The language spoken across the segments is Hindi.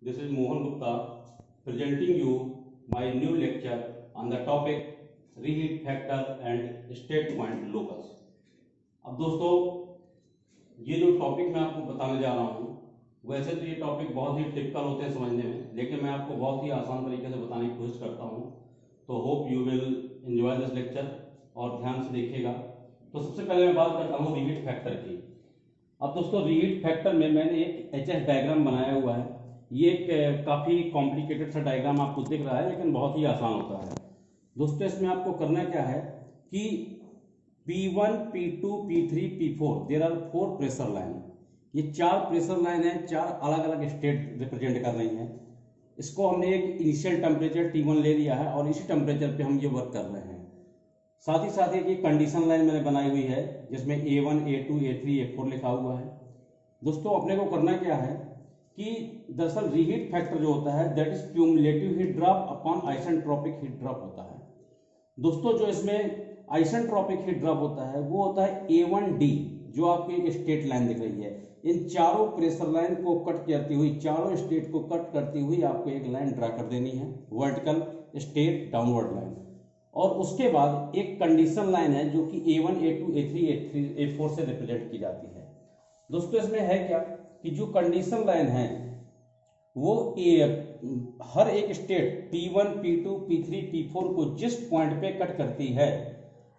This is Mohan Gupta presenting you my new lecture on the topic reheat factor and state point locus. अब दोस्तों, ये जो टॉपिक मैं आपको बताने जा रहा हूँ, वैसे तो ये टॉपिक बहुत ही टिपिकल होते हैं समझने में, लेकिन मैं आपको बहुत ही आसान तरीके से बताने की कोशिश करता हूँ। तो hope you will enjoy this lecture और ध्यान से देखिएगा। तो सबसे पहले मैं बात करता हूँ रिहीट फैक्टर की। अब दोस्तों रिहीट फैक्टर में मैंने एक एच डायग्राम बनाया हुआ है। ये काफ़ी कॉम्प्लिकेटेड सा डायग्राम आपको दिख रहा है लेकिन बहुत ही आसान होता है। दोस्तों इसमें आपको करना क्या है कि P1, P2, P3, P4 there are four pressure line ये चार प्रेशर लाइन है चार अलग अलग स्टेट रिप्रेजेंट कर रही हैं। इसको हमने एक इनिशियल टेम्परेचर T1 ले लिया है और इसी टेम्परेचर पे हम ये वर्क कर रहे हैं। साथ ही साथ एक कंडीशन लाइन मैंने बनाई हुई है जिसमें A1, A2, A3, A4 लिखा हुआ है। दोस्तों अपने को करना क्या है कि दरअसल रीहीट फैक्टर जो होता है that is cumulative heat drop upon isentropic heat drop होता है। दोस्तों, जो इसमें आइसेंट्रोपिक हीट ड्रॉप होता है, वो होता है ए वन डी जो आपको एक स्टेट लाइन दिख रही है। इन चारों प्रेशर लाइन को कट करती हुई, चारों स्टेट को कट करती हुई आपको एक लाइन ड्रा कर देनी है वर्टिकल स्टेट डाउनवर्ड लाइन और उसके बाद एक कंडीशन लाइन है, जो कि A one A two A three A three A four से रिप्रेजेंट की जाती है। दोस्तों, इसमें है क्या? कि जो कंडीशन लाइन है वो ए, हर एक state P1, P2, P3, P4 को जिस पॉइंट पे कट करती है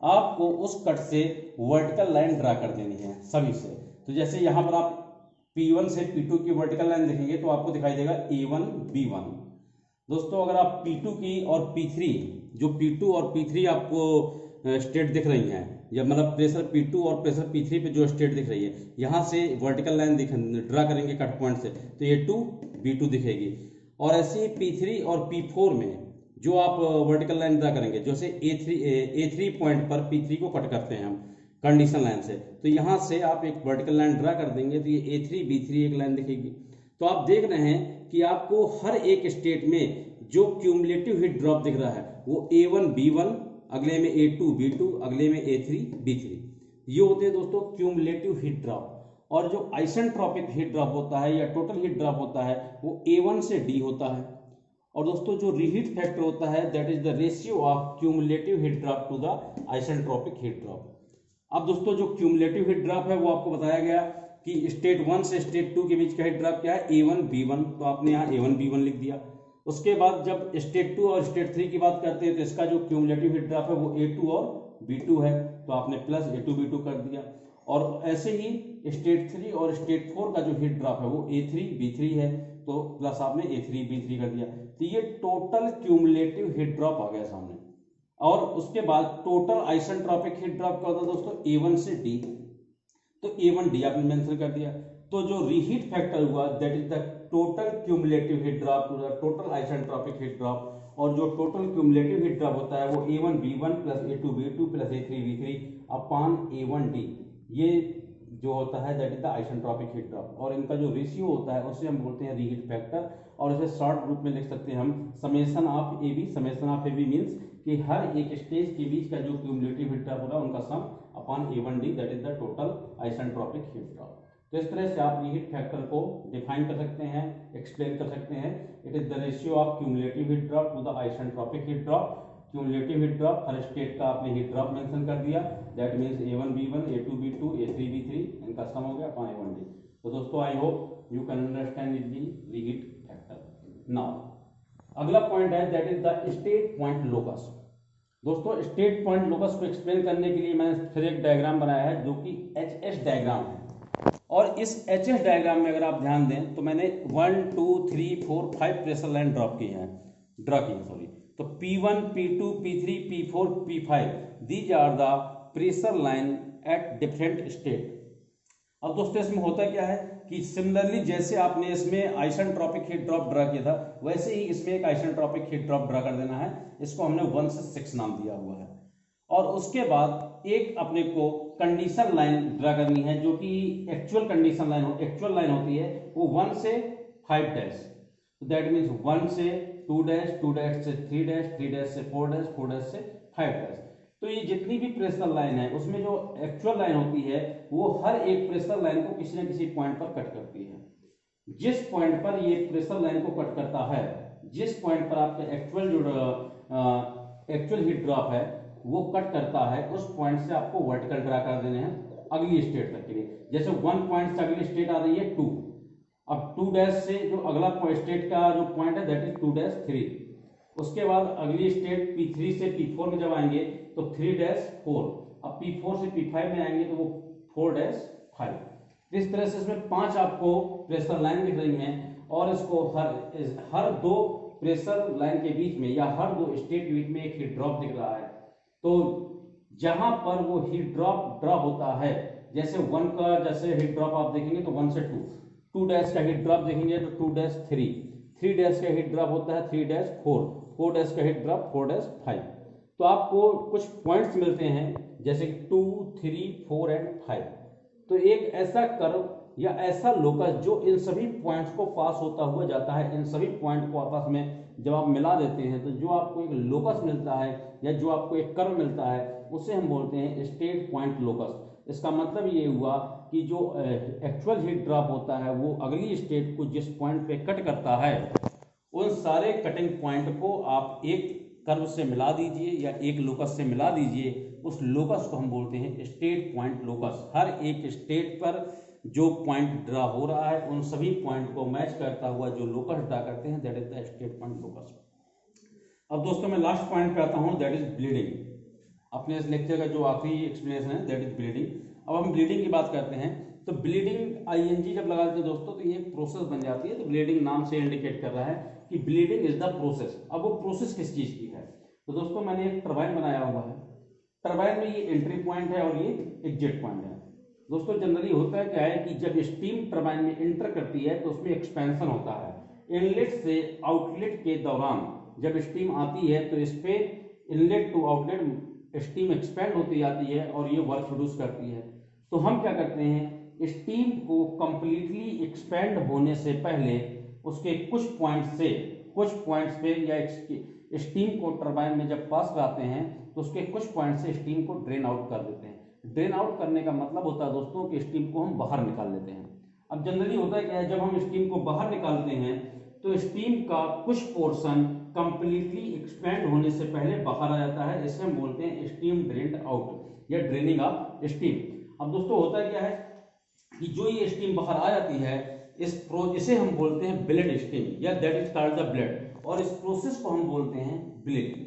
आपको उस कट से वर्टिकल लाइन ड्रा कर देनी है सभी से। तो जैसे यहाँ पर आप P1 से P2 की वर्टिकल लाइन देखेंगे तो आपको दिखाई देगा A1, B1 दोस्तों अगर आप P2 की और P3 जो P2 और P3 आपको स्टेट दिख रही हैं। या मतलब प्रेशर P2 और प्रेशर P3 पे जो स्टेट दिख रही है, यहाँ से वर्टिकल लाइन दिख ड्रा करेंगे कट पॉइंट से तो ये टू B2 दिखेगी। और ऐसे ही P3 और P4 में जो आप वर्टिकल लाइन ड्रा करेंगे जैसे A3 A3 पॉइंट पर P3 को कट करते हैं हम कंडीशन लाइन से तो यहाँ से आप एक वर्टिकल लाइन ड्रा कर देंगे तो ये A3 B3 एक लाइन दिखेगी। तो आप देख रहे हैं कि आपको हर एक स्टेट में जो क्यूमुलेटिव हीट ड्रॉप दिख रहा है, वो A1 B1 अगले में A2 B2 अगले में A3 B3 ये होते हैं दोस्तों क्यूमुलेटिव हीट ड्रॉप और जो आइसेंट्रोपिक हीट ड्रॉप होता है या टोटल हीट ड्रॉप होता है, वो A1 से D होता है। और दोस्तों जो रीहीट फैक्टर होता है that is the ratio of cumulative heat drop to the isentropic heat drop अब दोस्तों जो क्यूमुलेटिव हीट ड्रॉप है, वो आपको बताया गया कि स्टेट वन से स्टेट टू के बीच का हीट ड्रॉप क्या है? ए वन बी वन तो आपने यहाँ ए वन बी वन लिख दिया। उसके बाद जब स्टेट टू और स्टेट थ्री की बात करते हैं तो इसका जो क्यूमुलेटिव हीट ड्रॉप है वो ए टू और बी टू है। तो आपने plus A two B two कर दिया। और ऐसे ही स्टेट थ्री और स्टेट फोर का जो हीट ड्रॉप है वो ए थ्री बी थ्री है। तो प्लस आपने ए थ्री बी थ्री कर दिया। तो ये टोटल क्यूमुलेटिव हीट ड्रॉप आ गया सामने। और उसके बाद टोटल आइसेंट्रोपिक हीट ड्रॉप क्या होता है दोस्तों? ए वन से डी तो ए वन डी आपने मेंशन कर दिया। तो जो रीहीट फैक्टर हुआ that is the total cumulative heat drop to the total isentropic heat drop और जो टोटल क्यूमुलेटिव हीट ड्रॉप होता है वो A one B one plus A two B two plus A three B three upon A one D ये जो होता है that is the isentropic heat drop और इनका जो रेशियो होता है, उसे हम बोलते हैं रीहीट फैक्टर और इसे शॉर्ट ग्रुप में लिख सकते हैं हम. Summation of A B summation of A B means कि हर एक स्टेज के बीच का जो क्यूमुलेटिव हीट ड्रॉप होगा, उनका sum upon A one D that is the total isentropic heat drop तो इस तरह से आप रीहीट फैक्टर को डिफाइन कर सकते हैं एक्सप्लेन कर सकते हैं? It is the ratio of cumulative heat drop to the isentropic heat drop cumulative heat drop her state का आपने हीट ड्रॉप मेंशन कर दिया। That means A1 B1 A2 B2 A3 B3 इनका सम हो गया अपॉन A1 D. तो दोस्तों I hope you can understand it the reheat factor now अगला पॉइंट है that is the state point locus दोस्तों स्टेट पॉइंट लोकस को एक्सप्लेन करने के लिए मैंने फिर एक डायग्राम बनाया है, जो कि एच एस डायग्राम है। और इस एच एस डायग्राम में अगर आप ध्यान दें तो मैंने one two three four five pressure line drop की है। ड्रॉ की सॉरी तो P1, P2, P3, P4, P5 these are the pressure line at different state. अब दोस्तों इसमें होता क्या है कि सिमिलरली जैसे आपने इसमें आइसेंट्रोपिक हीट ड्रॉप ड्रा किया था वैसे ही इसमें एक आइसेंट्रोपिक हीट ड्रॉप ड्रा कर देना है। इसको हमने वन से सिक्स नाम दिया हुआ है। और उसके बाद एक अपने को कंडीशन लाइन ड्रा करनी है, जो कि actual condition line actual line होती है, वो वन से five dash that means one से टू डैश टू डैश से थ्री डैश थ्री डैश से फोर डैश फोर डैश से फाइव डैश तो ये जितनी भी प्रेशर लाइन है, उसमें जो एक्चुअल लाइन होती है, वो हर एक प्रेशर लाइन को किसी न किसी पॉइंट पर कट करती है. जिस पॉइंट पर ये प्रेशर लाइन को कट करता है, जिस पॉइंट पर आपका एक्चुअल जो एक्चुअल हीट ड्रॉप है वो कट करता है, उस पॉइंट से आपको वर्टिकल ड्रा कर देने हैं अगली स्टेट तक के लिए। जैसे वन पॉइंट से अगली स्टेट आ रही है टू अब टू डैश से जो अगला स्टेट का जो पॉइंट है that is two dash three उसके बाद अगली स्टेट पी थ्री से पी फोर में जब आएँगे तो थ्री डैश फोर अब पी फोर से पी फाइव में आएँगे तो वो फोर डैश फाइव इस तरह से इसमें पाँच आपको प्रेशर लाइन दिख रही है और इसको हर हर दो प्रेशर लाइन के बीच में या हर दो स्टेट के बीच में एक ड्रॉप दिख रहा है। तो जहाँ पर वो हीट ड्रॉप ड्रॉप होता है, जैसे वन का, जैसे हीट ड्रॉप आप देखेंगे तो वन से टू टू डैश का हीट ड्रॉप देखेंगे तो two dash three three dash का हीट ड्रॉप होता है three dash four four dash का heat drop four dash five तो आपको कुछ पॉइंट्स मिलते हैं, जैसे two three four and five तो एक ऐसा कर्व या ऐसा लोकस जो इन सभी पॉइंट्स को पास होता हुआ जाता है, इन सभी पॉइंट को आपस में जब आप मिला देते हैं तो जो आपको एक लोकस मिलता है या जो आपको एक कर्व मिलता है, उसे हम बोलते हैं स्टेट पॉइंट लोकस इसका मतलब ये हुआ कि जो एक्चुअल हीट ड्रॉप होता है, वो अगली स्टेट को जिस पॉइंट पे कट करता है, उन सारे कटिंग पॉइंट को आप एक कर्व से मिला दीजिए या एक लोकस से मिला दीजिए, उस लोकस को हम बोलते हैं स्टेट पॉइंट लोकस हर एक स्टेट पर जो पॉइंट ड्रा हो रहा है, उन सभी पॉइंट को मैच करता हुआ जो लोकस ड्रा करते हैं that is the state point locus अब दोस्तों, मैं लास्ट पॉइंट पे आता हूँ दैट इज़ ब्लीडिंग अपने इस लेक्चर का जो आखिरी एक्सप्लेनेशन है दैट इज़ ब्लीडिंग अब हम ब्लीडिंग की बात करते हैं तो ब्लीडिंग आईएनजी जब लगा देते हैं दोस्तों तो ये प्रोसेस बन जाती है तो ब्लीडिंग नाम से इंडिकेट कर रहा है कि ब्लीडिंग इज़ द प्रोसेस अब वो प्रोसेस किस चीज़ की है? तो दोस्तों, मैंने एक टर्बाइन बनाया हुआ है। टर्बाइन में ये एंट्री पॉइंट है और ये एग्जिट पॉइंट है। दोस्तों जनरली होता है क्या है कि जब स्टीम टर्बाइन में इंटर करती है तो उसमें एक्सपेंशन होता है। इनलेट से आउटलेट के दौरान जब स्टीम आती है तो इस पे inlet to outlet steam expand होती जाती है और ये वर्क प्रोड्यूस करती है। तो हम क्या करते हैं स्टीम को कंप्लीटली एक्सपेंड होने से पहले उसके कुछ पॉइंट से, कुछ पॉइंट्स पे या स्टीम को टर्बाइन में जब पास कराते हैं तो उसके कुछ पॉइंट से स्टीम को ड्रेन आउट कर देते हैं। ड्रेन आउट करने का मतलब होता है दोस्तों कि स्टीम को हम बाहर निकाल लेते हैं। अब जनरली होता है क्या है जब हम स्टीम को बाहर निकालते हैं तो स्टीम का कुछ पोर्शन कंप्लीटली एक्सपेंड होने से पहले बाहर आ जाता है इसे हम बोलते हैं स्टीम ड्रेन आउट या ड्रेनिंग ऑफ़ स्टीम अब दोस्तों होता क्या है कि जो ये स्टीम बाहर आ जाती है, इस प्रो इसे हम बोलते हैं ब्लड स्टीम या that is called the bled और इस प्रोसेस को हम बोलते हैं ब्लीडिंग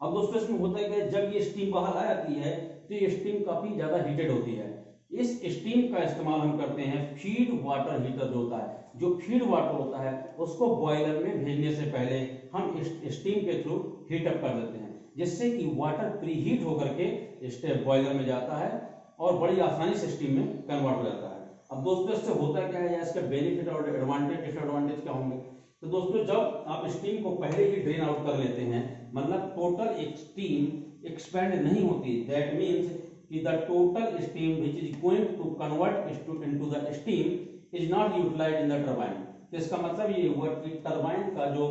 अब दोस्तों इसमें होता है क्या जब ये स्टीम बाहर आ जाती है तो ये स्टीम काफ़ी ज़्यादा हीटेड होती है। इस स्टीम का इस्तेमाल हम करते हैं फ़ीड वाटर हीटर जो होता है। जो फ़ीड वाटर होता है, उसको बॉयलर में भेजने से पहले हम स्टीम के थ्रू हीटअप कर देते हैं, जिससे कि वाटर प्री हीट होकर के बॉयलर में जाता है और बड़ी आसानी से स्टीम में कन्वर्ट हो जाता है। अब दोस्तों इससे होता क्या है या इसका बेनिफिट और एडवांटेज डिसएडवांटेज क्या होंगे? तो दोस्तों, जब आप स्टीम को पहले ही ड्रेन आउट कर लेते हैं मतलब टोटल स्टीम एक्सपेंड नहीं होती दैट मीन्स कि the total steam which is going to convert into the steam is not utilize in the turbine तो इसका मतलब ये हुआ कि टरबाइन का जो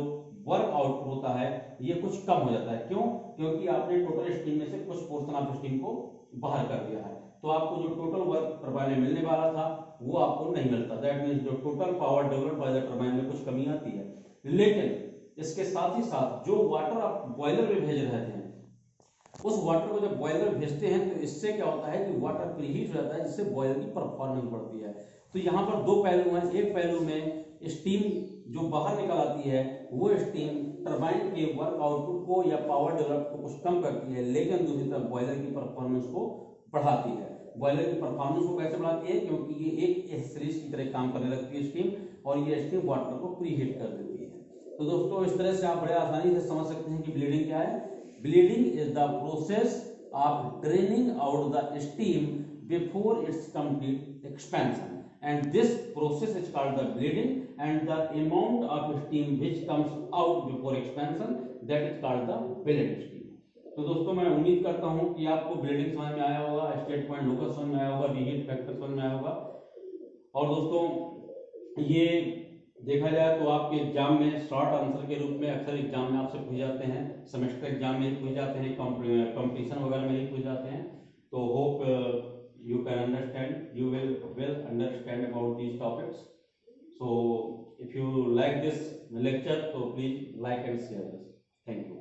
वर्क आउट होता है, ये कुछ कम हो जाता है। क्यों? क्योंकि आपने टोटल स्टीम में से कुछ पोर्शन ऑफ़ स्टीम को बाहर कर दिया है। तो आपको जो टोटल वर्क टरबाइन में मिलने वाला था, वो आपको नहीं मिलता। दैट मीन्स जो total power develop by the turbine में कुछ कमी आती है। लेकिन इसके साथ ही साथ जो वाटर आप बॉयलर में भेज रहे थे, उस वाटर को जब बॉयलर भेजते हैं तो इससे क्या होता है कि वाटर प्रीहीट हो जाता है, जिससे बॉयलर की परफॉर्मेंस बढ़ती है। तो यहाँ पर दो पहलू हैं। एक पहलू में स्टीम जो बाहर निकल आती है, वो स्टीम टरबाइन के वर्क आउटपुट को या पावर डेवलप को कुछ कम करती है, लेकिन दूसरी तरफ़ बॉयलर की परफॉर्मेंस को बढ़ाती है बॉयलर की परफॉर्मेंस को कैसे बढ़ाती है क्योंकि ये एक सीरीज़ की तरह काम करने लगती है स्टीम और ये स्टीम वाटर को प्री हीट कर देती है तो दोस्तों इस तरह से आप बड़े आसानी से समझ सकते हैं कि ब्लीडिंग क्या है bleeding is the process of draining out the steam before its complete expansion and this process is called the bleeding and the amount of steam which comes out before expansion that is called the pellet steam तो दोस्तों मैं उम्मीद करता हूँ कि आपको ब्लीडिंग समझ में आया होगा स्टेट पॉइंट लोकस समझ में आया होगा रीहीट फैक्टर समझ में आया होगा और दोस्तों ये देखा जाए तो आपके एग्ज़ाम में शॉर्ट आंसर के रूप में अक्सर एग्ज़ाम में आपसे पूछ जाते हैं सेमेस्टर एग्ज़ाम में पूछ जाते हैं कंपटीशन वगैरह में ही पूछ जाते हैं तो hope you can understand you will will understand about these topics So if you like this lecture, so please like and share this. Thank you.